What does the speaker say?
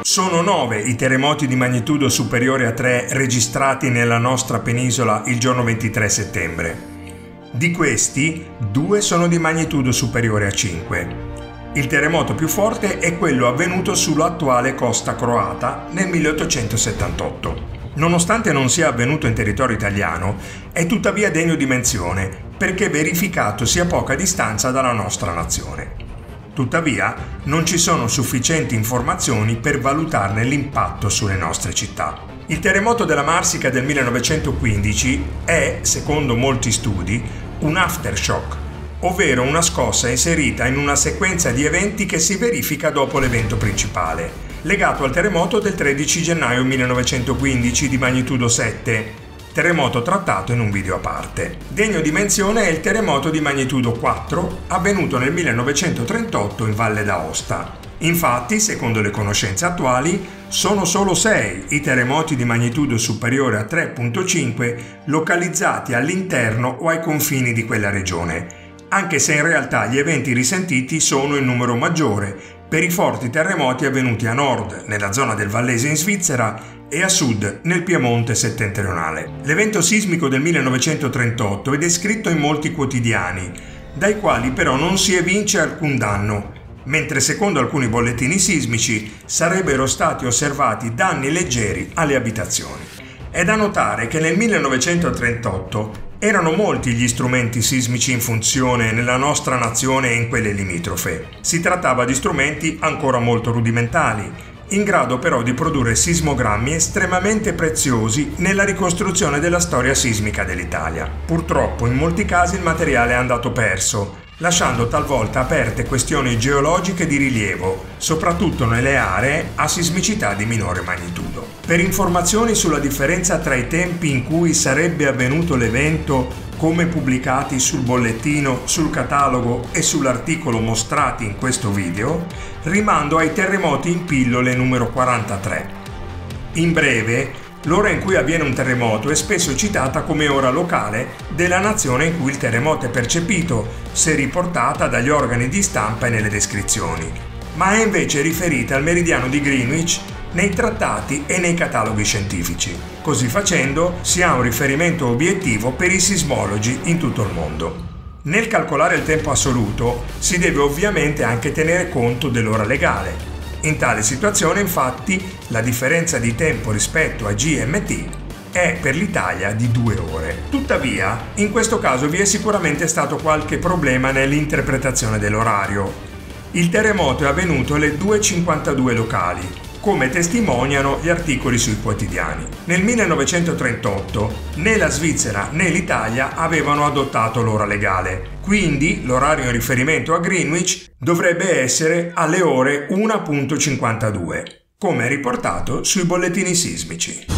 Sono nove i terremoti di magnitudo superiore a 3 registrati nella nostra penisola il giorno 23 settembre. Di questi, due sono di magnitudo superiore a 5. Il terremoto più forte è quello avvenuto sull'attuale costa croata nel 1878. Nonostante non sia avvenuto in territorio italiano, è tuttavia degno di menzione perché verificatosi a poca distanza dalla nostra nazione. Tuttavia, non ci sono sufficienti informazioni per valutarne l'impatto sulle nostre città. Il terremoto della Marsica del 1915 è, secondo molti studi, un aftershock, ovvero una scossa inserita in una sequenza di eventi che si verifica dopo l'evento principale, legato al terremoto del 13 gennaio 1915 di magnitudo 7, terremoto trattato in un video a parte. Degno di menzione è il terremoto di magnitudo 4 avvenuto nel 1938 in Valle d'Aosta. Infatti, secondo le conoscenze attuali, sono solo 6 i terremoti di magnitudo superiore a 3.5 localizzati all'interno o ai confini di quella regione, anche se in realtà gli eventi risentiti sono in numero maggiore per i forti terremoti avvenuti a nord, nella zona del Vallese in Svizzera, e a sud, nel Piemonte settentrionale. L'evento sismico del 1938 è descritto in molti quotidiani, dai quali però non si evince alcun danno, mentre secondo alcuni bollettini sismici sarebbero stati osservati danni leggeri alle abitazioni. È da notare che nel 1938 erano molti gli strumenti sismici in funzione nella nostra nazione e in quelle limitrofe. Si trattava di strumenti ancora molto rudimentali, in grado però di produrre sismogrammi estremamente preziosi nella ricostruzione della storia sismica dell'Italia. Purtroppo in molti casi il materiale è andato perso, lasciando talvolta aperte questioni geologiche di rilievo, soprattutto nelle aree a sismicità di minore magnitudo. Per informazioni sulla differenza tra i tempi in cui sarebbe avvenuto l'evento come pubblicati sul bollettino, sul catalogo e sull'articolo mostrati in questo video, rimando ai terremoti in pillole numero 43. In breve, l'ora in cui avviene un terremoto è spesso citata come ora locale della nazione in cui il terremoto è percepito, se riportata dagli organi di stampa e nelle descrizioni, ma è invece riferita al meridiano di Greenwich nei trattati e nei cataloghi scientifici. Così facendo si ha un riferimento obiettivo per i sismologi in tutto il mondo. Nel calcolare il tempo assoluto si deve ovviamente anche tenere conto dell'ora legale. In tale situazione infatti la differenza di tempo rispetto a GMT è per l'Italia di due ore. Tuttavia, in questo caso vi è sicuramente stato qualche problema nell'interpretazione dell'orario. Il terremoto è avvenuto alle 2.52 locali, come testimoniano gli articoli sui quotidiani. Nel 1938 né la Svizzera né l'Italia avevano adottato l'ora legale, quindi l'orario in riferimento a Greenwich dovrebbe essere alle ore 1.52, come riportato sui bollettini sismici.